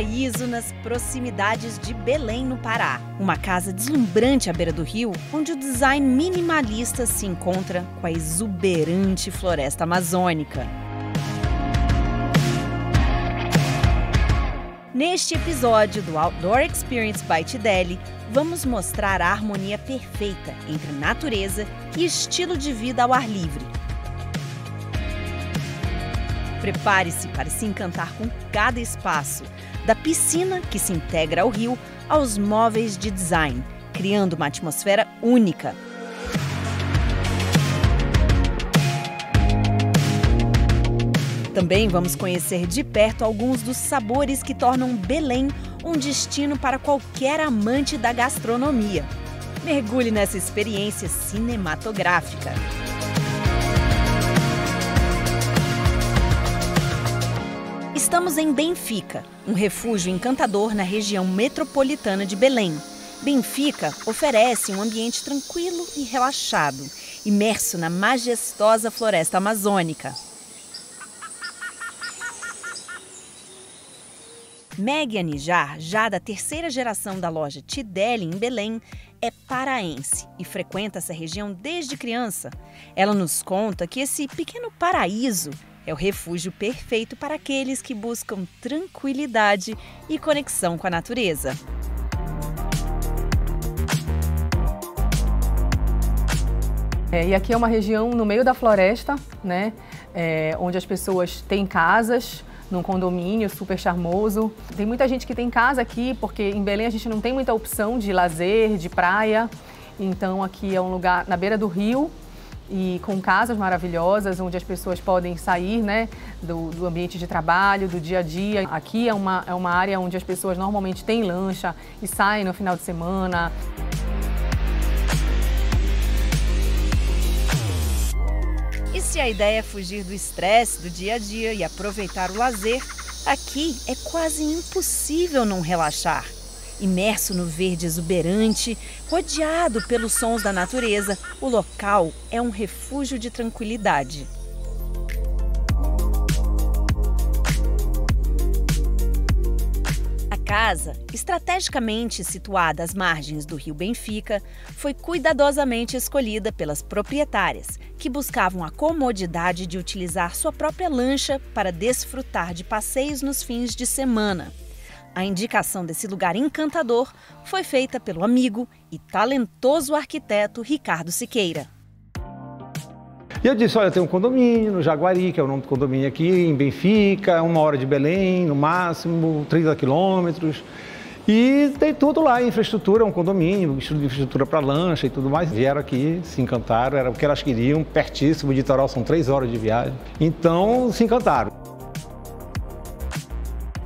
paraíso nas proximidades de Belém, no Pará. Uma casa deslumbrante à beira do rio, onde o design minimalista se encontra com a exuberante floresta amazônica. Neste episódio do Outdoor Experience by Tideli, vamos mostrar a harmonia perfeita entre natureza e estilo de vida ao ar livre. Prepare-se para se encantar com cada espaço, da piscina que se integra ao rio aos móveis de design, criando uma atmosfera única. Também vamos conhecer de perto alguns dos sabores que tornam Belém um destino para qualquer amante da gastronomia. Mergulhe nessa experiência cinematográfica. Estamos em Benfica, um refúgio encantador na região metropolitana de Belém. Benfica oferece um ambiente tranquilo e relaxado, imerso na majestosa floresta amazônica. Meg Anijar, já da terceira geração da loja Tideli em Belém, é paraense e frequenta essa região desde criança. Ela nos conta que esse pequeno paraíso é o refúgio perfeito para aqueles que buscam tranquilidade e conexão com a natureza. É, e aqui é uma região no meio da floresta, né? É, onde as pessoas têm casas, num condomínio super charmoso. Tem muita gente que tem casa aqui, porque em Belém a gente não tem muita opção de lazer, de praia. Então aqui é um lugar na beira do rio, e com casas maravilhosas onde as pessoas podem sair né, do, do, ambiente de trabalho, do dia a dia. Aqui é uma, é uma área onde as pessoas normalmente têm lancha e saem no final de semana. E se a ideia é fugir do estresse do dia a dia e aproveitar o lazer, aqui é quase impossível não relaxar. Imerso no verde exuberante, rodeado pelos sons da natureza, o local é um refúgio de tranquilidade. A casa, estrategicamente situada às margens do rio Benfica, foi cuidadosamente escolhida pelas proprietárias, que buscavam a comodidade de utilizar sua própria lancha para desfrutar de passeios nos fins de semana. A indicação desse lugar encantador foi feita pelo amigo e talentoso arquiteto Ricardo Siqueira. E eu disse, olha, tem um condomínio no Jaguari, que é o nome do condomínio aqui, em Benfica, uma hora de Belém, no máximo, 30 quilômetros. E tem tudo lá, infraestrutura, um condomínio, infraestrutura para lancha e tudo mais. Vieram aqui, se encantaram, era o que elas queriam, pertíssimo, de litoral são três horas de viagem. Então, se encantaram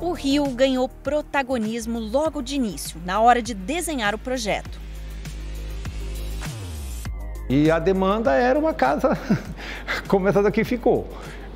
o rio ganhou protagonismo logo de início, na hora de desenhar o projeto. E a demanda era uma casa como essa daqui ficou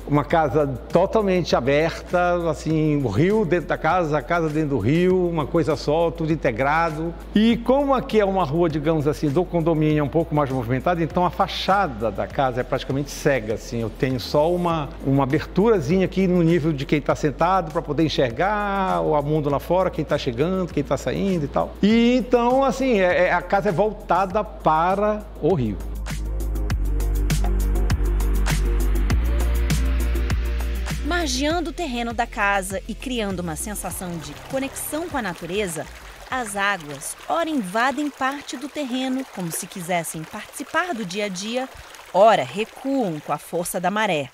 uma casa totalmente aberta, assim, o rio dentro da casa, a casa dentro do rio, uma coisa só, tudo integrado. E como aqui é uma rua, digamos assim, do condomínio um pouco mais movimentada, então a fachada da casa é praticamente cega, assim. Eu tenho só uma, uma aberturazinha aqui no nível de quem está sentado para poder enxergar o mundo lá fora, quem está chegando, quem está saindo e tal. E então, assim, é, é, a casa é voltada para o rio. Margeando o terreno da casa e criando uma sensação de conexão com a natureza, as águas ora invadem parte do terreno como se quisessem participar do dia a dia, ora recuam com a força da maré.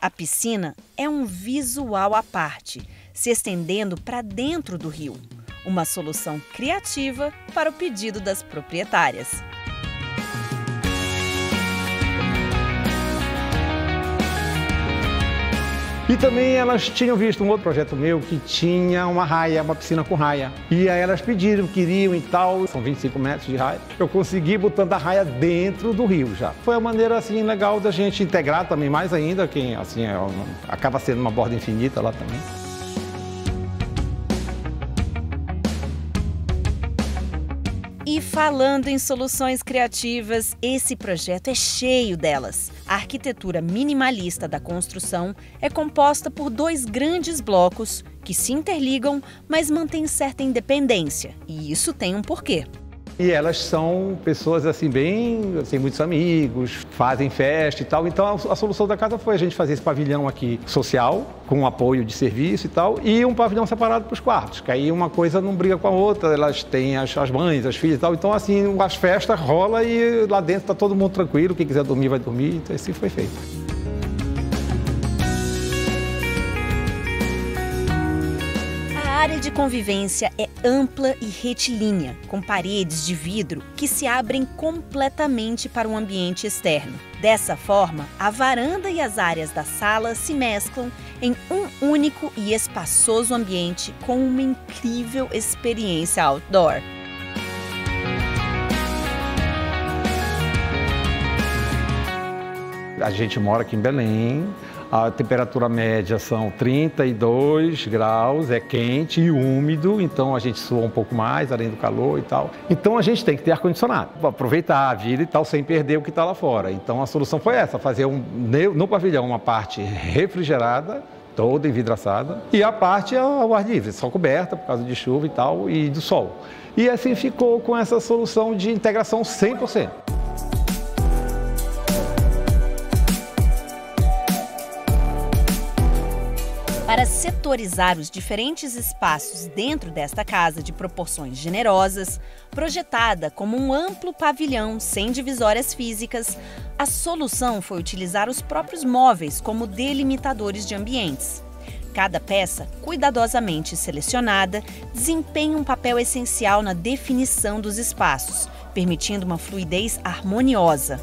A piscina é um visual à parte, se estendendo para dentro do rio. Uma solução criativa para o pedido das proprietárias. E também elas tinham visto um outro projeto meu que tinha uma raia, uma piscina com raia. E aí elas pediram, queriam e tal, são 25 metros de raia. Eu consegui botando a raia dentro do rio já. Foi a maneira assim legal da gente integrar também mais ainda, quem assim é, acaba sendo uma borda infinita lá também. E Falando em soluções criativas, esse projeto é cheio delas. A arquitetura minimalista da construção é composta por dois grandes blocos que se interligam, mas mantêm certa independência. E isso tem um porquê. E elas são pessoas assim bem, têm muitos amigos, fazem festa e tal. Então a, a, solução da casa foi a gente fazer esse pavilhão aqui social, com apoio de serviço e tal, e um pavilhão separado para os quartos, que aí uma coisa não briga com a outra, elas têm as, as mães, as filhas e tal. Então assim, as festas rola e lá dentro está todo mundo tranquilo, quem quiser dormir vai dormir. Então assim foi feito. Área de convivência é ampla e retilínea, com paredes de vidro que se abrem completamente para o ambiente externo. Dessa forma, a varanda e as áreas da sala se mesclam em um único e espaçoso ambiente com uma incrível experiência outdoor. A gente mora aqui em Belém, a temperatura média são 32 graus, é quente e úmido, então a gente sua um pouco mais, além do calor e tal. Então a gente tem que ter ar-condicionado, aproveitar a vida e tal, sem perder o que está lá fora. Então a solução foi essa, fazer um, no pavilhão uma parte refrigerada, toda envidraçada, e a parte ao ar livre, só coberta por causa de chuva e tal, e do sol. E assim ficou com essa solução de integração 100%. Para setorizar os diferentes espaços dentro desta casa de proporções generosas, projetada como um amplo pavilhão sem divisórias físicas, a solução foi utilizar os próprios móveis como delimitadores de ambientes. Cada peça, cuidadosamente selecionada, desempenha um papel essencial na definição dos espaços, permitindo uma fluidez harmoniosa.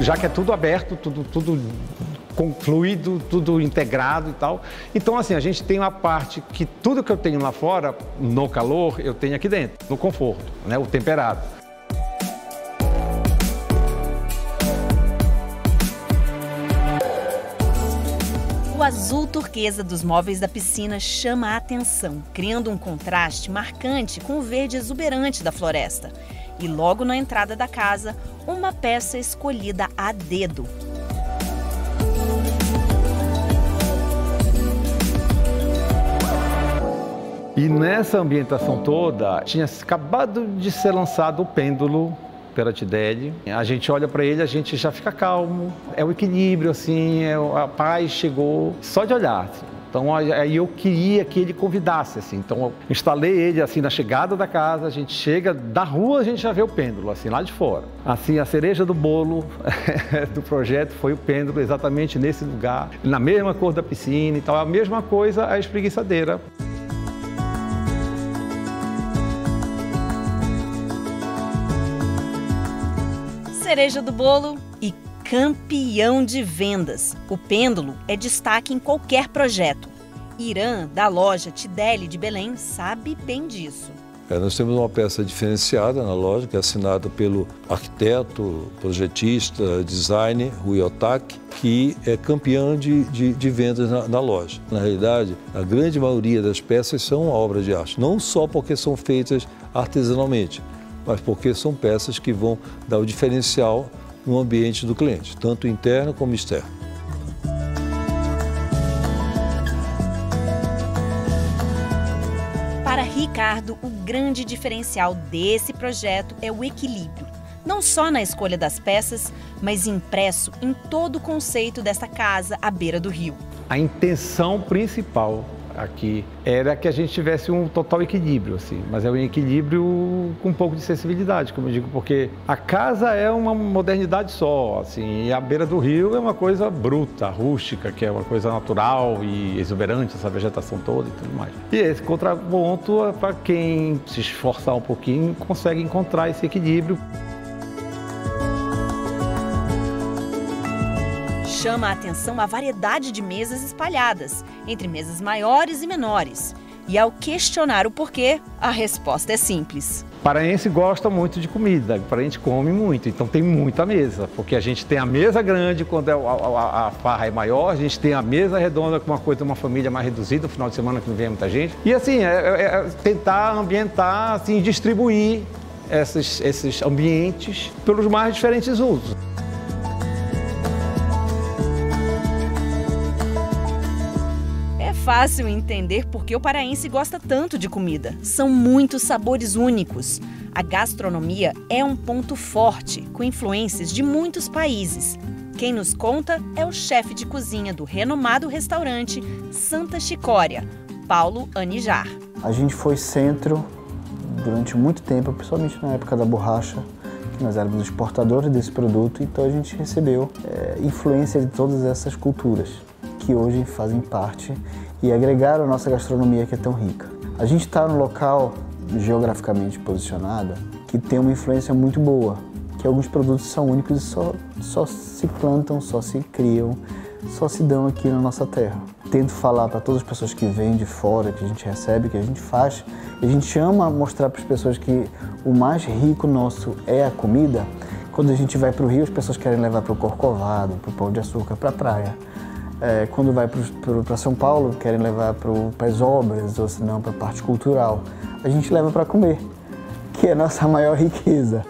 Já que é tudo aberto, tudo, tudo fluido, tudo integrado e tal. Então, assim, a gente tem uma parte que tudo que eu tenho lá fora, no calor, eu tenho aqui dentro, no conforto, né? o temperado. O azul turquesa dos móveis da piscina chama a atenção, criando um contraste marcante com o verde exuberante da floresta e logo na entrada da casa, uma peça escolhida a dedo. E nessa ambientação toda, tinha acabado de ser lançado o pêndulo pela TIDED. A gente olha para ele, a gente já fica calmo. É o equilíbrio, assim, é a paz chegou só de olhar. Então aí eu queria que ele convidasse, assim. Então eu instalei ele assim na chegada da casa, a gente chega da rua, a gente já vê o pêndulo, assim, lá de fora. Assim, a cereja do bolo do projeto foi o pêndulo exatamente nesse lugar, na mesma cor da piscina e tal. A mesma coisa a espreguiçadeira. Cereja do bolo campeão de vendas. O pêndulo é destaque em qualquer projeto. Irã, da loja Tideli de Belém, sabe bem disso. É, nós temos uma peça diferenciada na loja, que é assinada pelo arquiteto, projetista, designer Rui Otaki, que é campeão de, de, de vendas na, na, loja. Na realidade, a grande maioria das peças são obras de arte, não só porque são feitas artesanalmente, mas porque são peças que vão dar o diferencial no ambiente do cliente, tanto interno como externo. Para Ricardo, o grande diferencial desse projeto é o equilíbrio. Não só na escolha das peças, mas impresso em todo o conceito dessa casa à beira do rio. A intenção principal aqui era que a gente tivesse um total equilíbrio, assim, mas é um equilíbrio com um pouco de sensibilidade, como eu digo, porque a casa é uma modernidade só, assim, e a beira do rio é uma coisa bruta, rústica, que é uma coisa natural e exuberante, essa vegetação toda e tudo mais. E esse contraponto é para quem se esforçar um pouquinho consegue encontrar esse equilíbrio. Chama a atenção a variedade de mesas espalhadas, entre mesas maiores e menores. E ao questionar o porquê, a resposta é simples. Paraense gosta muito de comida, a gente come muito, então tem muita mesa, porque a gente tem a mesa grande quando a, a, a, farra é maior, a gente tem a mesa redonda com uma coisa uma família mais reduzida, no final de semana que não vem muita gente. E assim, é, é, é tentar ambientar, assim, distribuir esses, esses ambientes pelos mais diferentes usos. Fácil entender por que o paraense gosta tanto de comida. São muitos sabores únicos. A gastronomia é um ponto forte, com influências de muitos países. Quem nos conta é o chefe de cozinha do renomado restaurante Santa Chicória, Paulo Anijar. A gente foi centro durante muito tempo, principalmente na época da borracha, que nós éramos exportadores desse produto, então a gente recebeu é, influência de todas essas culturas que hoje fazem parte e agregaram a nossa gastronomia que é tão rica. A gente está no local geograficamente posicionado que tem uma influência muito boa, que alguns produtos são únicos e só, só se plantam, só se criam, só se dão aqui na nossa terra. Tento falar para todas as pessoas que vêm de fora, que a gente recebe, que a gente faz, a gente ama mostrar para as pessoas que o mais rico nosso é a comida. Quando a gente vai para o Rio, as pessoas querem levar para o Corcovado, para o Pão de Açúcar, para a praia é, quando vai para São Paulo, querem levar para as obras ou se não para a parte cultural. A gente leva para comer, que é a nossa maior riqueza.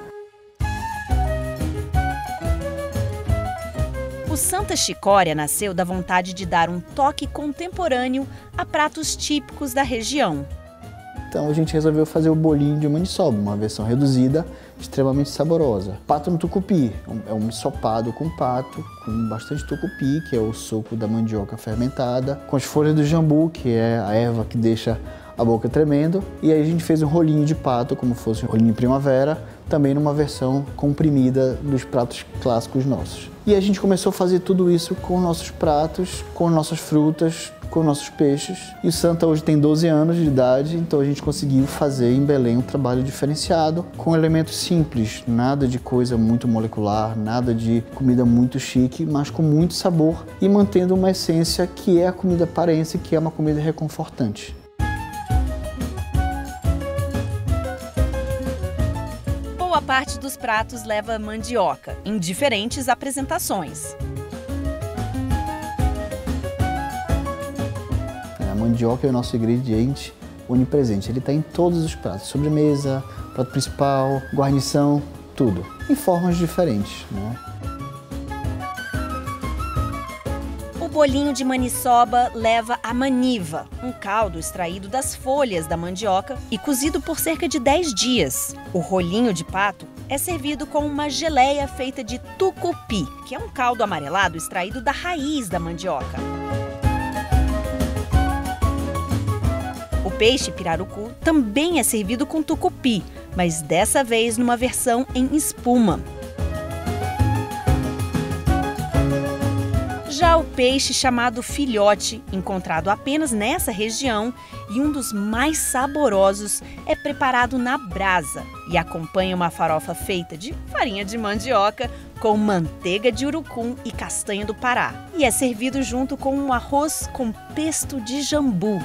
O Santa Chicória nasceu da vontade de dar um toque contemporâneo a pratos típicos da região. Então a gente resolveu fazer o bolinho de maniçoba, uma versão reduzida, extremamente saborosa. Pato no tucupi, é um ensopado com pato, com bastante tucupi, que é o suco da mandioca fermentada, com as folhas do jambu, que é a erva que deixa a boca tremendo. E aí a gente fez um rolinho de pato, como fosse um rolinho primavera, também numa versão comprimida dos pratos clássicos nossos. E a gente começou a fazer tudo isso com nossos pratos, com nossas frutas, com nossos peixes. E o Santa hoje tem 12 anos de idade, então a gente conseguiu fazer em Belém um trabalho diferenciado, com elementos simples, nada de coisa muito molecular, nada de comida muito chique, mas com muito sabor e mantendo uma essência que é a comida parense, que é uma comida reconfortante. Boa parte dos pratos leva mandioca, em diferentes apresentações. Mandioca é o nosso ingrediente onipresente. Ele está em todos os pratos, sobremesa, prato principal, guarnição, tudo, em formas diferentes. Né? O bolinho de maniçoba leva a maniva, um caldo extraído das folhas da mandioca e cozido por cerca de 10 dias. O rolinho de pato é servido com uma geleia feita de tucupi, que é um caldo amarelado extraído da raiz da mandioca. Peixe pirarucu também é servido com tucupi, mas dessa vez numa versão em espuma. Já o peixe chamado filhote, encontrado apenas nessa região e um dos mais saborosos, é preparado na brasa e acompanha uma farofa feita de farinha de mandioca com manteiga de urucum e castanha do Pará. E é servido junto com um arroz com pesto de jambu.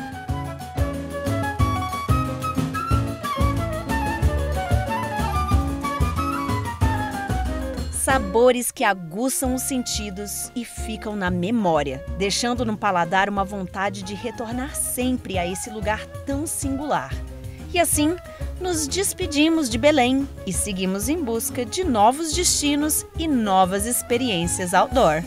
Sabores que aguçam os sentidos e ficam na memória, deixando no paladar uma vontade de retornar sempre a esse lugar tão singular. E assim, nos despedimos de Belém e seguimos em busca de novos destinos e novas experiências outdoor.